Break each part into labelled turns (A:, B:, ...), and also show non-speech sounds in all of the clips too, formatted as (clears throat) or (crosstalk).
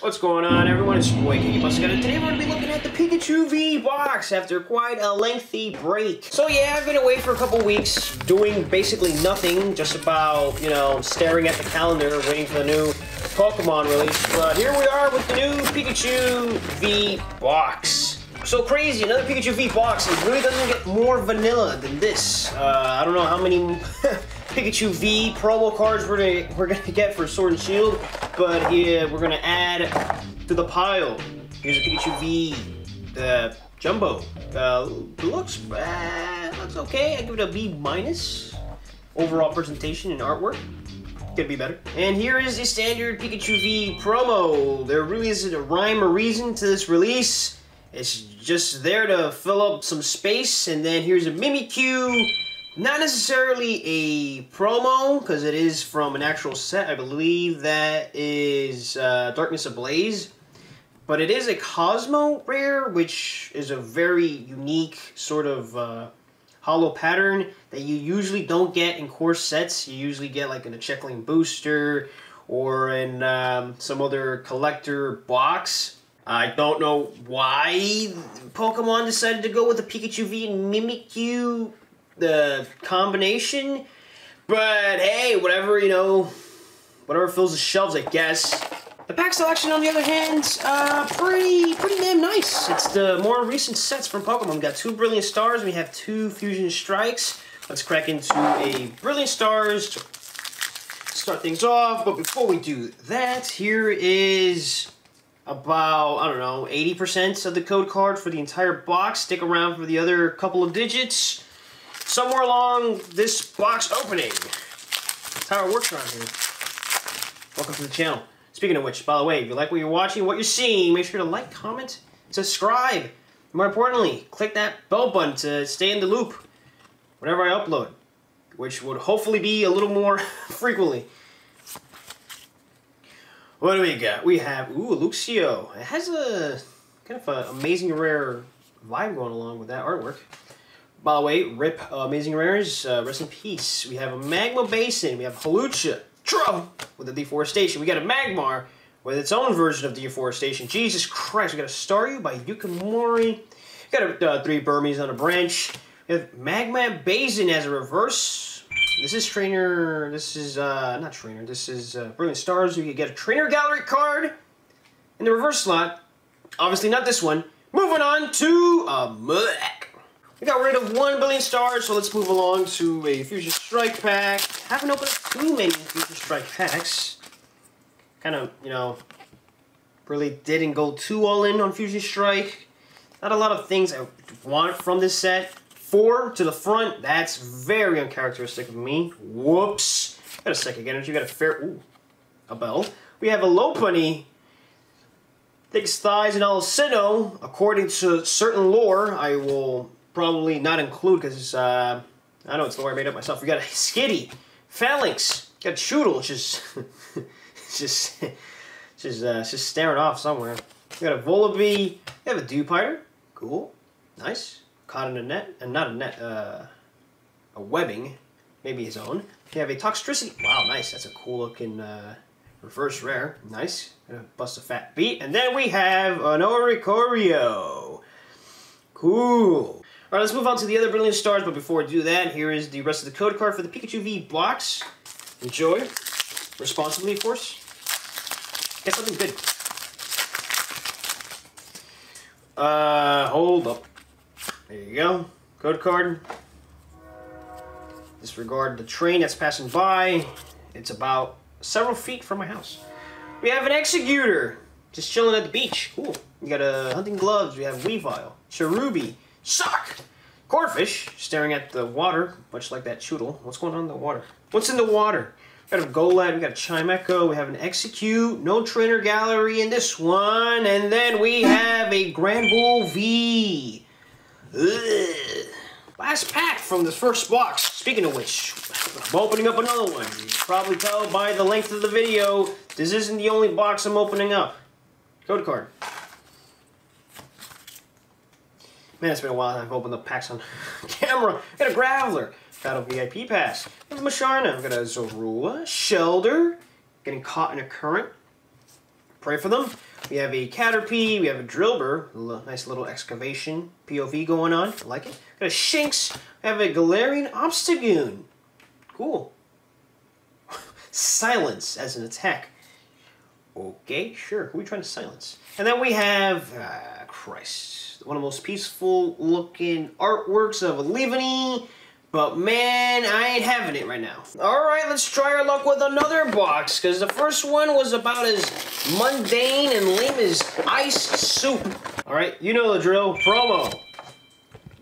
A: What's going on everyone? It's your boy Kiki Buster, and today we're going to be looking at the Pikachu V box after quite a lengthy break. So yeah, I've been away for a couple weeks doing basically nothing, just about, you know, staring at the calendar, waiting for the new Pokemon release. But here we are with the new Pikachu V box. So crazy, another Pikachu V box. It really doesn't get more vanilla than this. Uh, I don't know how many (laughs) Pikachu V promo cards we're gonna, we're gonna get for Sword and Shield, but yeah, we're gonna add to the pile. Here's a Pikachu V uh, Jumbo. Uh, looks, uh, looks okay. I give it a B minus. Overall presentation and artwork could be better. And here is the standard Pikachu V promo. There really isn't a rhyme or reason to this release. It's just there to fill up some space. And then here's a Mimikyu not necessarily a promo, because it is from an actual set. I believe that is uh, Darkness Ablaze. But it is a Cosmo rare, which is a very unique sort of uh, holo pattern that you usually don't get in core sets. You usually get like in a Checkling booster or in um, some other collector box. I don't know why Pokemon decided to go with the Pikachu V and Mimikyu the combination. But hey, whatever, you know, whatever fills the shelves, I guess. The pack selection, on the other hand, uh, pretty, pretty damn nice. It's the more recent sets from Pokemon. We got two Brilliant Stars, we have two Fusion Strikes. Let's crack into a Brilliant Stars to start things off. But before we do that, here is about, I don't know, 80% of the code card for the entire box. Stick around for the other couple of digits somewhere along this box opening. That's how it works around here. Welcome to the channel. Speaking of which, by the way, if you like what you're watching, what you're seeing, make sure to like, comment, subscribe. More importantly, click that bell button to stay in the loop whenever I upload, which would hopefully be a little more (laughs) frequently. What do we got? We have, ooh, Luxio. It has a kind of an amazing rare vibe going along with that artwork. By the way, rip uh, Amazing Rares, uh, rest in peace. We have a Magma Basin, we have Hawlucha, Drum with the Deforestation. We got a Magmar with its own version of Deforestation. Jesus Christ, we got a Staryu by Yukimori. We got a, uh, three Burmese on a branch. We have Magma Basin as a reverse. This is Trainer, this is, uh, not Trainer, this is uh, Brilliant Stars. You get a Trainer Gallery card in the reverse slot. Obviously not this one. Moving on to a Mudek. We got rid of 1 billion stars, so let's move along to a Fusion Strike pack. Haven't opened up too many Fusion Strike packs. Kind of, you know, really didn't go too all in on Fusion Strike. Not a lot of things I want from this set. Four to the front, that's very uncharacteristic of me. Whoops. Got a second energy, got a fair, ooh, a bell. We have a Lopunny, thick thighs and Alicino. According to certain lore, I will probably not include because uh, I know it's the way I made up myself. We got a Skitty, Phalanx, got Chewtle, (laughs) just just just uh, just staring off somewhere. We got a Vullaby, we have a Dewpider, cool, nice, caught in a net, and not a net, uh, a webbing, maybe his own. We have a Toxtricity, wow, nice, that's a cool looking uh, reverse rare, nice. Gonna bust a fat beat, and then we have an Oricorio. Cool. Alright, let's move on to the other Brilliant Stars, but before I do that, here is the rest of the code card for the Pikachu V box. Enjoy. Responsibly, of course. Get something good. Uh, hold up. There you go. Code card. Disregard the train that's passing by. It's about several feet from my house. We have an Exeggutor. Just chilling at the beach. Cool. We got a Hunting Gloves. We have Weavile. Cherubi. Suck! Corphish, staring at the water, much like that Chewtle. What's going on in the water? What's in the water? We got a Golett, we got a Chimecho, we have an Exeggcute, no trainer gallery in this one, and then we have a Granbull V. Ugh. Last pack from the first box. Speaking of which, I'm opening up another one. You probably tell by the length of the video, this isn't the only box I'm opening up. Code card. Man, it's been a while I've opened up packs on (laughs) camera. Got a Graveler. Got a VIP pass. Got a Musharna. Got a Zorua. Shellder. Getting caught in a current. pray for them. We have a Caterpie, we have a Drillbur, a nice little excavation POV going on. I like it. Got a Shinx, we have a Galarian Obstagoon. Cool. (laughs) Silence as an attack. Okay, sure. Who are we trying to silence? And then we have, uh, Christ, one of the most peaceful looking artworks of a But man, I ain't having it right now. Alright, let's try our luck with another box, because the first one was about as mundane and lame as ice soup. Alright, you know the drill. Promo.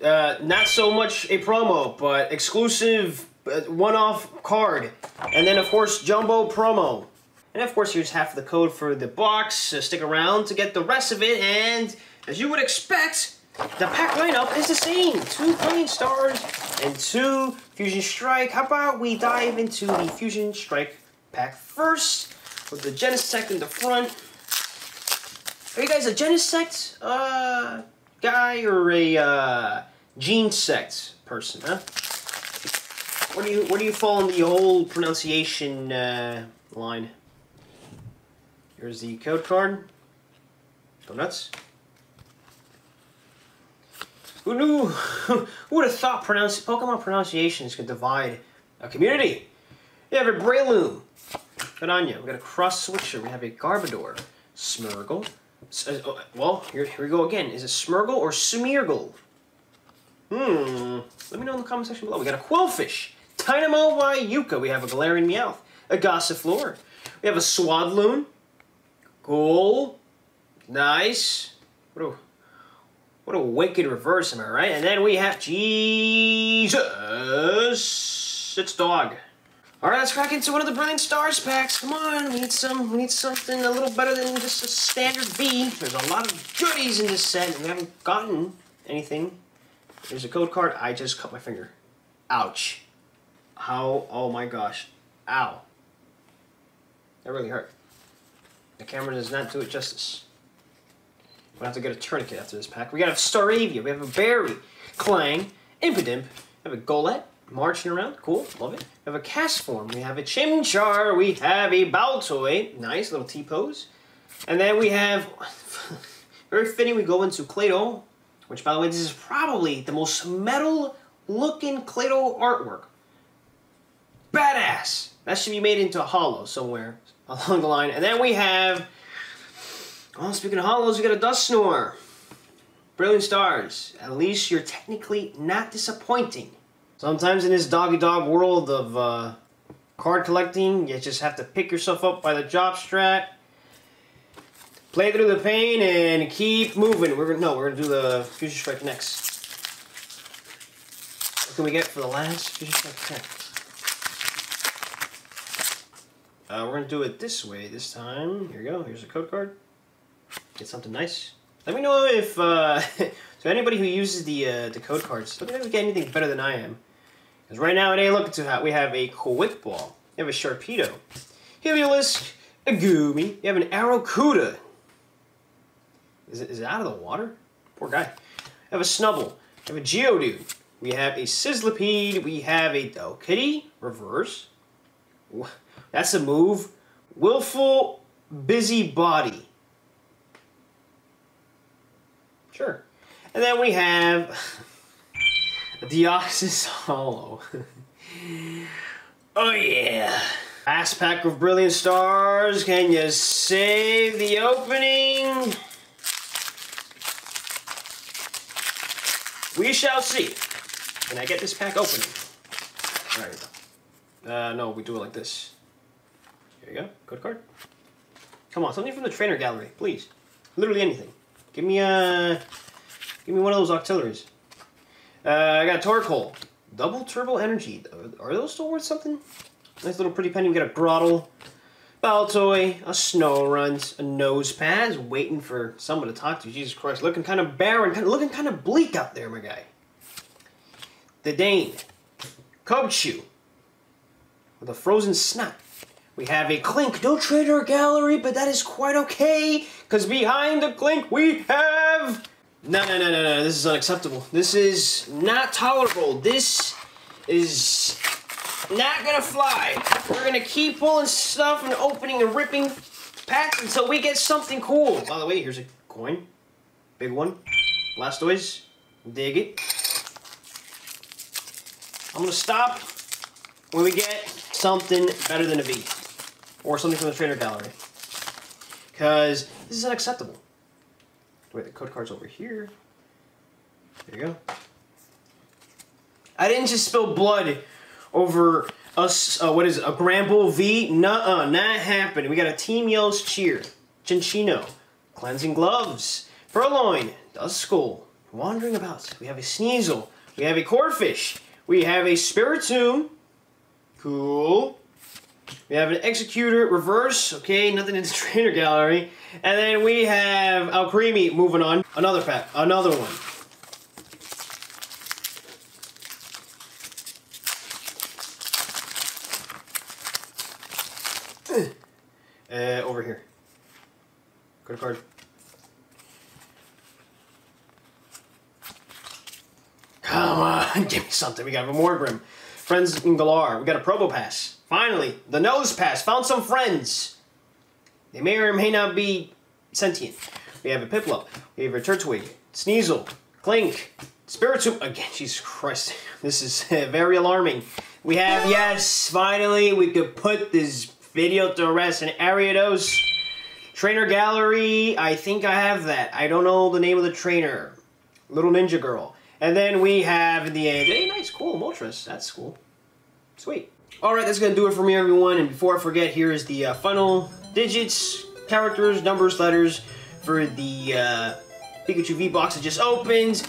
A: Uh, not so much a promo, but exclusive uh, one-off card. And then, of course, jumbo promo. And of course, here's half of the code for the box. So stick around to get the rest of it. And as you would expect, the pack lineup is the same. Two Brilliant Stars and two Fusion Strike. How about we dive into the Fusion Strike pack first with the Genesect in the front. Are you guys a Genesect uh, guy or a uh, Genesect person, huh? Where do you where do you fall in the old pronunciation uh, line? Here's the code card. Donuts. Who knew? (laughs) Who would have thought pronounce Pokemon pronunciations could divide a community? You have a Breloom. Good on you. We got a Cross Switcher. We have a Garbodor. Smeargle. Uh, oh, well, here, here we go again. Is it Smeargle or Smeargle? Hmm. Let me know in the comment section below. We got a Qwilfish. Dynamo Yuka. We have a Galarian Meowth. A Gossifleur. We have a Swadloon. Cool. Nice. What a, what a wicked reverse, am I right? And then we have Jesus. It's dog. All right, let's crack into one of the Brilliant Stars packs. Come on, we need some. We need something a little better than just a standard B. There's a lot of goodies in this set, and we haven't gotten anything. There's a code card. I just cut my finger. Ouch. How? Oh my gosh. Ow. That really hurt. The camera does not do it justice. We'll have to get a tourniquet after this pack. We got a Staravia, we have a Berry, Klang, Impidimp, we have a Golett, marching around, cool, love it. We have a Castform, we have a Chimchar, we have a Baltoy, nice little T-pose. And then we have, (laughs) very fitting, we go into Clado, which by the way, this is probably the most metal looking Clado artwork. Badass! That should be made into a holo somewhere along the line. And then we have, well, speaking of holos, we got a Dusknoir. Brilliant Stars. At least you're technically not disappointing. Sometimes in this doggy dog world of uh, card collecting, you just have to pick yourself up by the job strat, play through the pain, and keep moving. We're gonna no, we're gonna do the Fusion Strike next. What can we get for the last Fusion Strike pack? Uh, we're going to do it this way this time. Here we go. Here's a code card. Get something nice. Let me know if, uh, (laughs) so anybody who uses the uh, the code cards, let me know if you get anything better than I am. Because right now it ain't looking too hot. We have a Quick Ball. We have a Sharpedo. Heliolisk, a Goomy. You have an Arrokuda. Is it, is it out of the water? Poor guy. You have a Snubbull. You have a Geodude. We have a Sizzlipede. We have a Delcatty. Reverse. That's a move. Willful busybody. Sure. And then we have (laughs) Deoxys Holo. (laughs) oh yeah. Last pack of Brilliant Stars. Can you save the opening? We shall see. Can I get this pack opening? Alright. Uh, no, we do it like this. Here you go. Code card. Come on, something from the trainer gallery, please. Literally anything. Give me a, uh, give me one of those auxiliaries. Uh, I got a Torkoal. Double turbo energy. Are those still worth something? Nice little pretty penny. We got a Grotle, Baltoy, a Snorunt, a Nosepass. Waiting for someone to talk to. Jesus Christ, looking kind of barren, kind of, looking kind of bleak out there, my guy. The Dane, Cubchoo, with a frozen snap. We have a Klink, No trader gallery, but that is quite okay, because behind the Klink we have... No, no, no, no, no, this is unacceptable. This is not tolerable. This is not gonna fly. We're gonna keep pulling stuff and opening and ripping packs until we get something cool. By the way, here's a coin. Big one. Blastoise. Dig it. I'm gonna stop when we get something better than a V. Or something from the trainer gallery. Because this is unacceptable. Wait, the code card's over here. There you go. I didn't just spill blood over us. Uh, what is it, a Granbull V? Nuh-uh, not happening. We got a Team Yellow's Cheer, Cinccino, Cleansing Gloves, Purrloin, Duskull, Wandering About. We have a Sneasel. We have a Corphish. We have a Spiritomb. Cool. We have an Exeggutor Reverse. Okay, nothing in the (laughs) Trainer Gallery. And then we have Alcremie moving on. Another pack. Another one. (clears throat) Uh, over here. Credit card. Come on, (laughs) give me something. We got a Morgrem. Friends in Galar. We got a Probopass. Finally, the Nose Pass. Found some friends. They may or may not be sentient. We have a Piplup. We have a Turtwig. Sneasel. Klink. Spiritomb. Again, (laughs) Jesus Christ. This is (laughs) very alarming. We have, yes, finally, we could put this video to rest. And Ariados. Trainer Gallery. I think I have that. I don't know the name of the trainer. Little Ninja Girl. And then we have in the end, hey, nice, cool, Moltres. That's cool. Sweet. Alright, that's going to do it for me, everyone. And before I forget, here is the uh, final digits, characters, numbers, letters for the uh, Pikachu V-Box that just opened.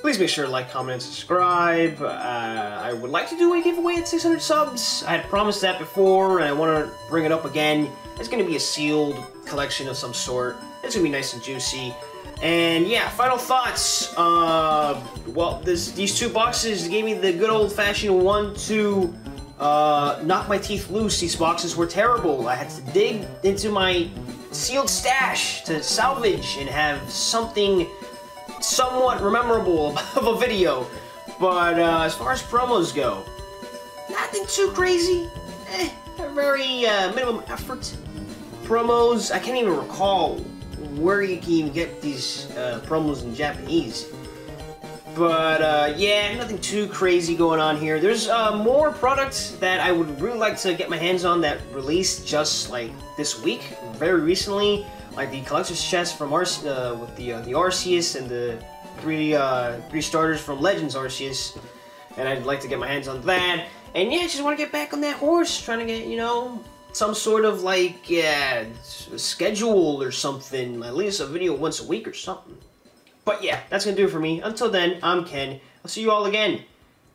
A: Please make sure to like, comment, and subscribe. Uh, I would like to do a giveaway at 600 subs. I had promised that before, and I want to bring it up again. It's going to be a sealed collection of some sort. It's going to be nice and juicy. And yeah, final thoughts. Uh, well, this, these two boxes gave me the good old-fashioned one, two, uh, knock my teeth loose. These boxes were terrible. I had to dig into my sealed stash to salvage and have something somewhat memorable (laughs) of a video. But uh, as far as promos go, nothing too crazy. Eh, very uh, minimum effort. Promos, I can't even recall where you can even get these uh, promos in Japanese. But uh, yeah, nothing too crazy going on here. There's uh, more products that I would really like to get my hands on that released just like this week, very recently, like the collector's chest from Ar uh, with the uh, the Arceus and the three uh, three starters from Legends Arceus, and I'd like to get my hands on that. And yeah, just want to get back on that horse, trying to get you know some sort of like schedule or something, at least a video once a week or something. But yeah, that's gonna do it for me. Until then, I'm Ken. I'll see you all again.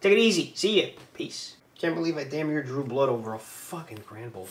A: Take it easy. See ya. Peace. Can't believe I damn near drew blood over a fucking Granbull.